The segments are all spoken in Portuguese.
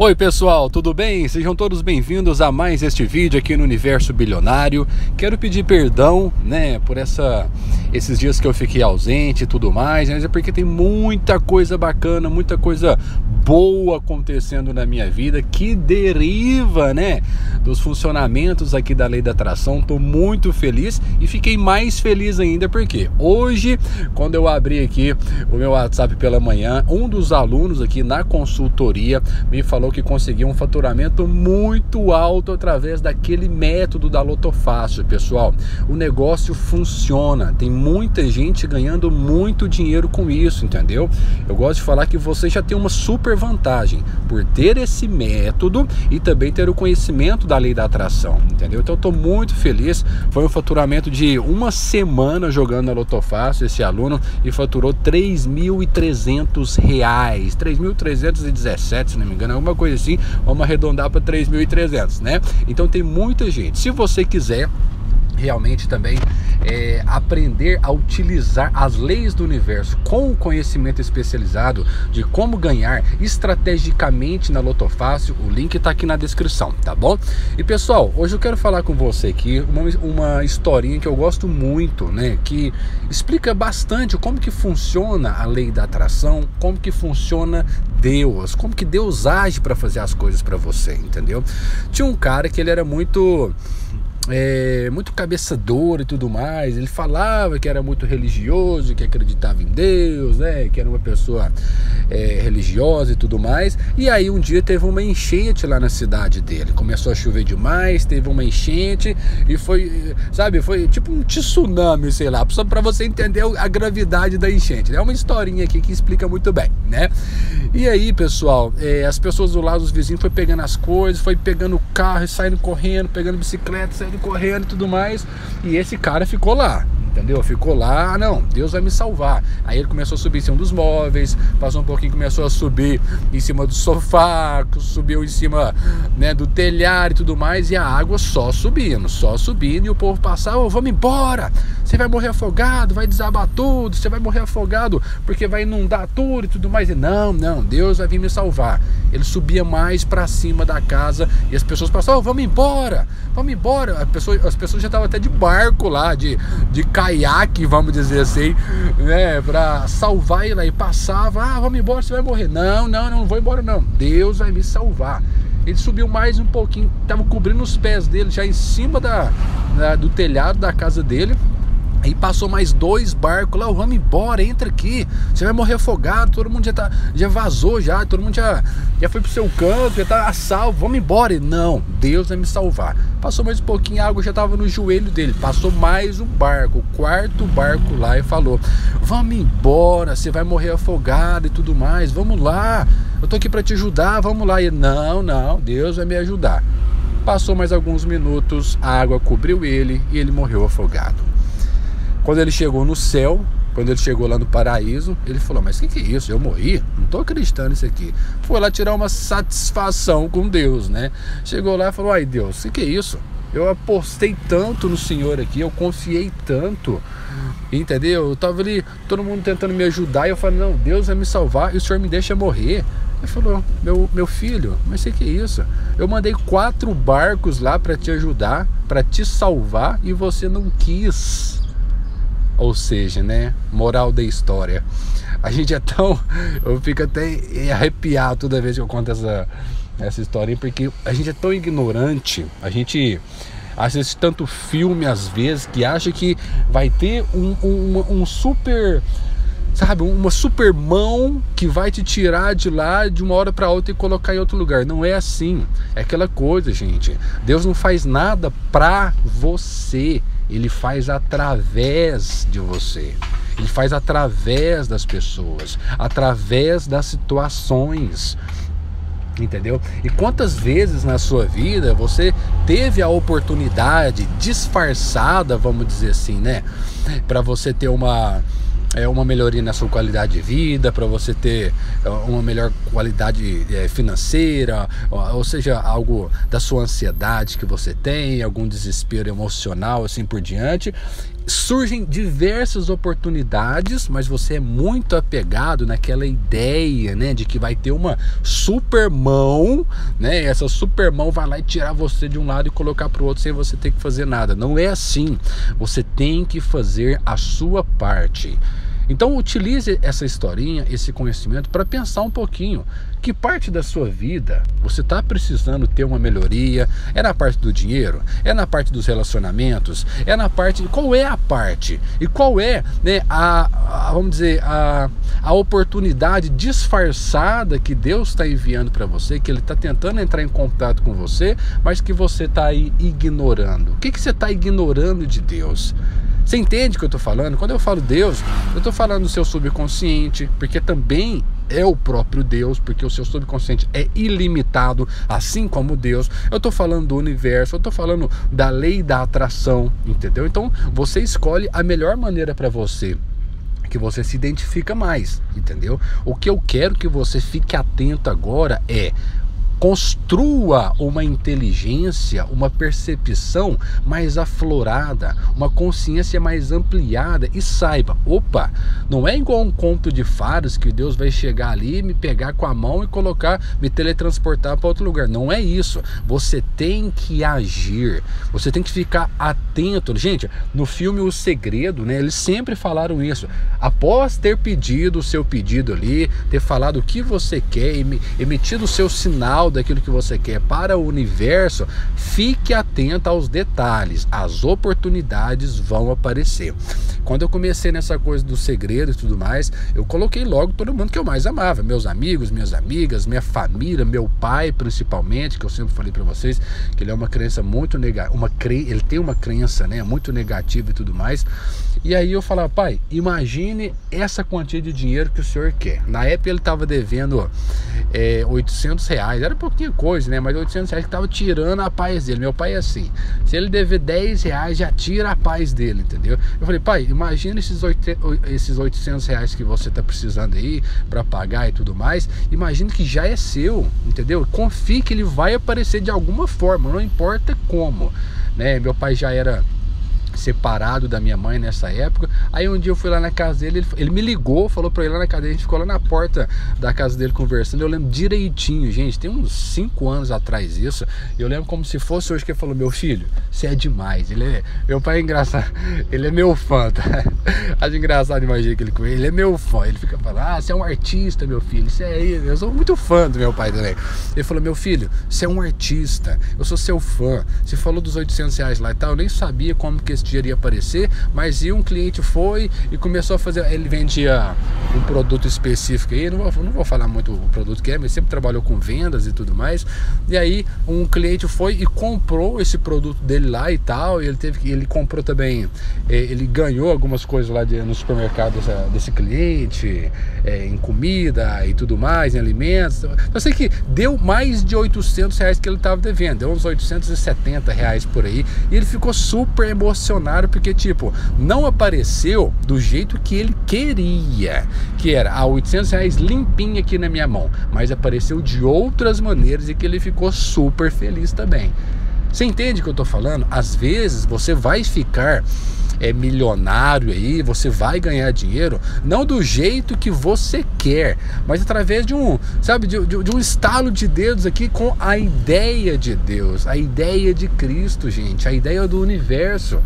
Oi pessoal, tudo bem? Sejam todos bem-vindos a mais este vídeo aqui no Universo Bilionário. Quero pedir perdão, né, por essa esses dias que eu fiquei ausente e tudo mais, mas é porque tem muita coisa bacana, muita coisa boa acontecendo na minha vida que deriva, né, dos funcionamentos aqui da lei da atração. Tô muito feliz e fiquei mais feliz ainda porque hoje, quando eu abri aqui o meu WhatsApp pela manhã, um dos alunos aqui na consultoria me falou que conseguiu um faturamento muito alto através daquele método da Lotofácil, pessoal. O negócio funciona, tem muita gente ganhando muito dinheiro com isso, entendeu? Eu gosto de falar que você já tem uma super vantagem por ter esse método e também ter o conhecimento da lei da atração, entendeu? Então eu estou muito feliz. Foi um faturamento de uma semana jogando na Lotofácil esse aluno e faturou 3.300 reais, 3.317, se não me engano, alguma coisa assim. Vamos arredondar para 3.300, né? Então tem muita gente. Se você quiser realmente também é, aprender a utilizar as leis do universo com o conhecimento especializado de como ganhar estrategicamente na Lotofácil, o link está aqui na descrição, tá bom? E pessoal, hoje eu quero falar com você aqui uma, uma historinha que eu gosto muito, né? Que explica bastante como que funciona a lei da atração, como que funciona Deus, como que Deus age para fazer as coisas para você, entendeu? Tinha um cara que ele era muito é, muito cabeça dura e tudo mais. Ele falava que era muito religioso, que acreditava em Deus, né? Que era uma pessoa é, religiosa e tudo mais. E aí um dia teve uma enchente lá na cidade dele. Começou a chover demais, teve uma enchente e foi, sabe, foi tipo um tsunami, sei lá, só para você entender a gravidade da enchente. É uma historinha aqui que explica muito bem, né? E aí, pessoal, é, as pessoas do lado dos vizinhos foi pegando as coisas, foi pegando o carro e saindo correndo, pegando bicicleta, saindo correndo e tudo mais. E esse cara ficou lá entendeu? Ficou lá, ah, não, Deus vai me salvar. Aí ele começou a subir em cima dos móveis, passou um pouquinho, começou a subir em cima do sofá, subiu em cima né, do telhado e tudo mais, e a água só subindo, só subindo, e o povo passava, vamos embora, você vai morrer afogado, vai desabar tudo, você vai morrer afogado, porque vai inundar tudo e tudo mais. E não, não, Deus vai vir me salvar. Ele subia mais para cima da casa e as pessoas passavam, oh, vamos embora, vamos embora. As pessoas, as pessoas já estavam até de barco lá, de, de caiaque, vamos dizer assim, né, para salvar ele aí. Passava, ah, vamos embora, você vai morrer. Não, não, não, não vou embora não. Deus vai me salvar. Ele subiu mais um pouquinho, estava cobrindo os pés dele já em cima da, da do telhado da casa dele. Aí passou mais dois barcos lá, vamos embora, entra aqui, você vai morrer afogado, todo mundo já, tá, já vazou já, todo mundo já, já foi pro seu canto, já tá a salvo, vamos embora. E não, Deus vai me salvar. Passou mais um pouquinho, a água já tava no joelho dele, passou mais um barco, o quarto barco lá e falou, vamos embora, você vai morrer afogado e tudo mais, vamos lá, eu tô aqui para te ajudar, vamos lá. E não, não, Deus vai me ajudar. Passou mais alguns minutos, a água cobriu ele e ele morreu afogado. Quando ele chegou no céu, quando ele chegou lá no paraíso, ele falou: Mas o que, que é isso? Eu morri? Não estou acreditando nisso aqui. Foi lá tirar uma satisfação com Deus, né? Chegou lá e falou: Ai Deus, o que, que é isso? Eu apostei tanto no Senhor aqui, eu confiei tanto, entendeu? Eu tava ali, todo mundo tentando me ajudar, e eu falei: Não, Deus vai me salvar e o Senhor me deixa morrer. Ele falou: Meu, meu filho, mas o que é isso? Eu mandei quatro barcos lá para te ajudar, para te salvar e você não quis. Ou seja, né? Moral da história. A gente é tão. Eu fico até arrepiado toda vez que eu conto essa, essa história, porque a gente é tão ignorante, a gente assiste tanto filme às vezes que acha que vai ter um, um, um super sabe, uma super mão que vai te tirar de lá de uma hora para outra e colocar em outro lugar. Não é assim. É aquela coisa, gente. Deus não faz nada para você. Ele faz através de você. Ele faz através das pessoas, através das situações. Entendeu? E quantas vezes na sua vida você teve a oportunidade disfarçada, vamos dizer assim, né? Para você ter uma é, uma melhoria na sua qualidade de vida, para você ter é, uma melhor qualidade é, financeira, ou seja, algo da sua ansiedade que você tem, algum desespero emocional, assim por diante. Surgem diversas oportunidades, mas você é muito apegado naquela ideia, né, de que vai ter uma supermão, né? Essa supermão vai lá e tirar você de um lado e colocar para o outro sem você ter que fazer nada. Não é assim. Você tem que fazer a sua parte. Então utilize essa historinha, esse conhecimento para pensar um pouquinho que parte da sua vida você está precisando ter uma melhoria. É na parte do dinheiro? É na parte dos relacionamentos? É na parte. Qual é a parte? E qual é né, a, a vamos dizer, a, a oportunidade disfarçada que Deus está enviando para você, que Ele está tentando entrar em contato com você, mas que você está aí ignorando? O que, que você está ignorando de Deus? Você entende o que eu estou falando? Quando eu falo Deus, eu estou falando do seu subconsciente, porque também é o próprio Deus, porque o seu subconsciente é ilimitado, assim como Deus. Eu estou falando do universo, eu estou falando da lei da atração, entendeu? Então você escolhe a melhor maneira para você que você se identifica mais, entendeu? O que eu quero que você fique atento agora é construa uma inteligência, uma percepção mais aflorada, uma consciência mais ampliada e saiba, opa, não é igual um conto de fadas que Deus vai chegar ali, me pegar com a mão e colocar, me teletransportar para outro lugar. Não é isso. Você tem que agir. Você tem que ficar atento. Gente, no filme O Segredo, né, eles sempre falaram isso. Após ter pedido o seu pedido ali, ter falado o que você quer, emitido o seu sinal daquilo que você quer para o universo, fique atento aos detalhes, as oportunidades vão aparecer. Quando eu comecei nessa coisa do segredo e tudo mais, eu coloquei logo todo mundo que eu mais amava, meus amigos, minhas amigas, minha família, meu pai principalmente, que eu sempre falei para vocês que ele é uma crença muito negativa, uma cre... ele tem uma crença, né, muito negativa e tudo mais. E aí eu falava, pai, imagine essa quantia de dinheiro que o senhor quer. Na época ele estava devendo é, 800 reais, era pouquinha coisa, né? Mas 800 reais que estava tirando a paz dele. Meu pai é assim, se ele dever 10 reais, já tira a paz dele, entendeu? Eu falei, pai, imagina esses, 800, esses 800 reais que você está precisando aí para pagar e tudo mais. Imagina que já é seu, entendeu? Confie que ele vai aparecer de alguma forma, não importa como, né? Meu pai já era separado da minha mãe nessa época. Aí um dia eu fui lá na casa dele, ele, ele me ligou, falou pra ele lá na casa dele, a gente ficou lá na porta da casa dele conversando. Eu lembro direitinho, gente, tem uns 5 anos atrás isso. Eu lembro como se fosse hoje que ele falou: Meu filho, você é demais. Ele é, meu pai é engraçado, ele é meu fã, tá? Acho engraçado imaginar que ele ele é meu fã. Ele fica falando: Ah, você é um artista, meu filho. Isso é Eu sou muito fã do meu pai também. Ele falou: Meu filho, você é um artista, eu sou seu fã. Você falou dos 800 reais lá e tal, eu nem sabia como que esse dinheiro ia aparecer, mas e um cliente foi e começou a fazer, ele vendia um produto específico aí, não vou, não vou falar muito o produto que é, mas sempre trabalhou com vendas e tudo mais, e aí um cliente foi e comprou esse produto dele lá e tal, e ele teve ele comprou também, é, ele ganhou algumas coisas lá de, no supermercado dessa, desse cliente, é, em comida e tudo mais, em alimentos, eu sei que deu mais de 800 reais que ele estava devendo, deu uns 870 reais por aí, e ele ficou super emocionado porque, tipo, não apareceu do jeito que ele queria, que era a 800 reais limpinha aqui na minha mão, mas apareceu de outras maneiras e que ele ficou super feliz também. Você entende o que eu tô falando? Às vezes você vai ficar é milionário aí, você vai ganhar dinheiro, não do jeito que você quer, mas através de um, sabe, de, de, de, um estalo de dedos aqui com a ideia de Deus, a ideia de Cristo, gente, a ideia do universo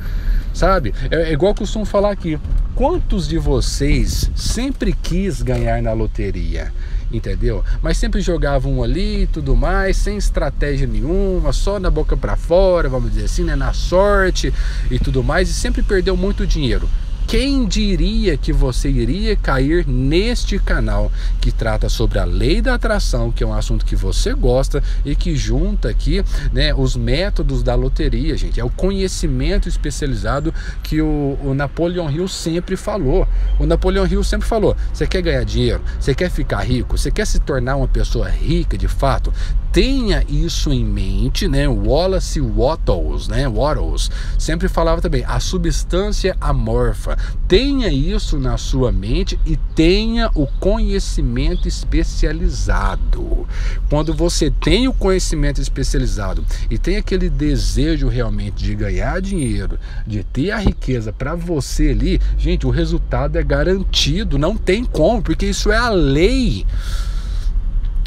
sabe? É, é igual costumo falar aqui. Quantos de vocês sempre quis ganhar na loteria? Entendeu? Mas sempre jogavam ali e tudo mais, sem estratégia nenhuma, só na boca para fora, vamos dizer assim, né? na sorte e tudo mais, e sempre perdeu muito dinheiro. Quem diria que você iria cair neste canal que trata sobre a lei da atração, que é um assunto que você gosta e que junta aqui né, os métodos da loteria, gente. É o conhecimento especializado que o, o Napoleon Hill sempre falou. O Napoleon Hill sempre falou: você quer ganhar dinheiro, você quer ficar rico, você quer se tornar uma pessoa rica de fato, tenha isso em mente, né? Wallace Wattles, né? Wattles sempre falava também a substância amorfa. Tenha isso na sua mente e tenha o conhecimento especializado. Quando você tem o conhecimento especializado e tem aquele desejo realmente de ganhar dinheiro, de ter a riqueza para você ali, gente, o resultado é garantido, não tem como, porque isso é a lei.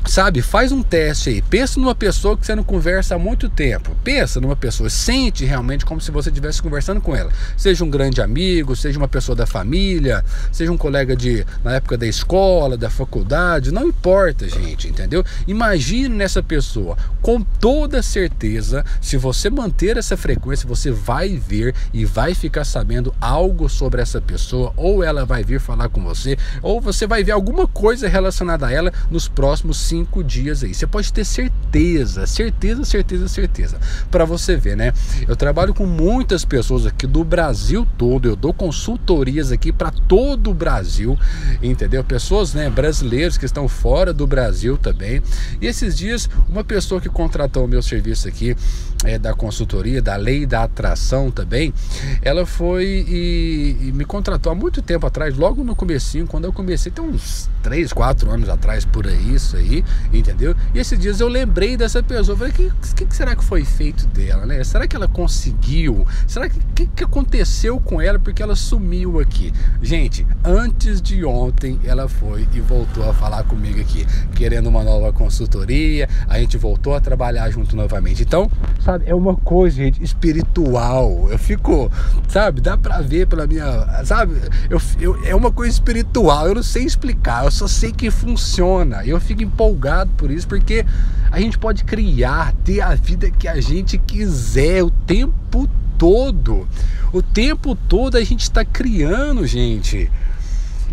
Sabe, faz um teste aí. Pensa numa pessoa que você não conversa há muito tempo. Pensa numa pessoa, sente realmente como se você estivesse conversando com ela. Seja um grande amigo, seja uma pessoa da família, seja um colega de na época da escola, da faculdade, não importa, gente, entendeu? Imagine nessa pessoa, com toda certeza, se você manter essa frequência, você vai ver e vai ficar sabendo algo sobre essa pessoa, ou ela vai vir falar com você, ou você vai ver alguma coisa relacionada a ela nos próximos cinco dias aí. Você pode ter certeza, certeza, certeza, certeza. Para você ver, né? Eu trabalho com muitas pessoas aqui do Brasil todo. Eu dou consultorias aqui para todo o Brasil, entendeu? Pessoas, né, brasileiros que estão fora do Brasil também. E esses dias, uma pessoa que contratou o meu serviço aqui é, da consultoria, da lei da atração também, ela foi e, e, me contratou há muito tempo atrás, logo no comecinho, quando eu comecei, tem uns 3, 4 anos atrás por aí, isso aí entendeu? E esses dias eu lembrei dessa pessoa, falei, o que, que, será que foi feito dela, né? Será que ela conseguiu? Será que, que, que aconteceu com ela porque ela sumiu aqui? Gente, antes de ontem ela foi e voltou a falar comigo aqui, querendo uma nova consultoria, a gente voltou a trabalhar junto novamente. Então, sabe, é uma coisa, gente, espiritual. Eu fico, sabe, dá pra ver pela minha, sabe, eu, eu, é uma coisa espiritual, eu não sei explicar, eu só sei que funciona. Eu fico empolgado por isso, porque a gente pode criar, ter a vida que a gente quiser o tempo todo. O tempo todo a gente está criando, gente.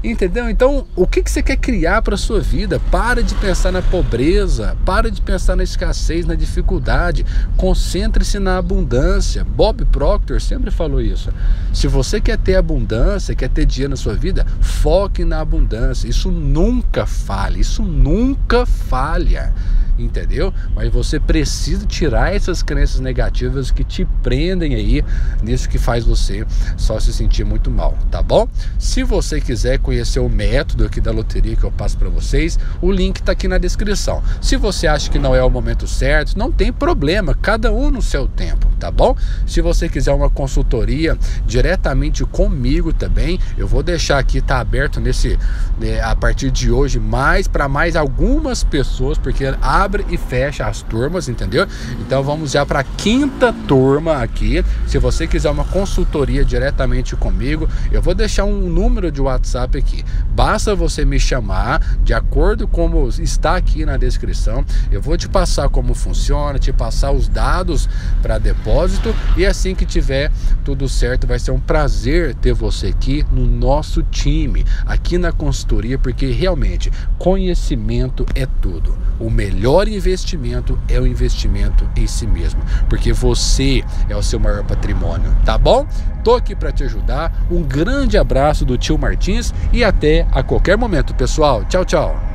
Entendeu? Então, o que, que você quer criar para sua vida? Para de pensar na pobreza, para de pensar na escassez, na dificuldade. Concentre-se na abundância. Bob Proctor sempre falou isso. Se você quer ter abundância, quer ter dinheiro na sua vida, foque na abundância. Isso nunca falha, isso nunca falha entendeu? Mas você precisa tirar essas crenças negativas que te prendem aí nisso que faz você só se sentir muito mal, tá bom? Se você quiser conhecer o método aqui da loteria que eu passo para vocês, o link está aqui na descrição. Se você acha que não é o momento certo, não tem problema, cada um no seu tempo, tá bom? Se você quiser uma consultoria diretamente comigo também, eu vou deixar aqui tá aberto nesse né, a partir de hoje mais para mais algumas pessoas, porque abre abre e fecha as turmas, entendeu? Então vamos já para a quinta turma aqui. Se você quiser uma consultoria diretamente comigo, eu vou deixar um número de WhatsApp aqui. Basta você me chamar, de acordo com como está aqui na descrição. Eu vou te passar como funciona, te passar os dados para depósito e assim que tiver tudo certo, vai ser um prazer ter você aqui no nosso time, aqui na consultoria, porque realmente conhecimento é tudo. O melhor maior investimento é o investimento em si mesmo, porque você é o seu maior patrimônio, tá bom? Tô aqui para te ajudar. Um grande abraço do tio Martins e até a qualquer momento, pessoal. Tchau, tchau.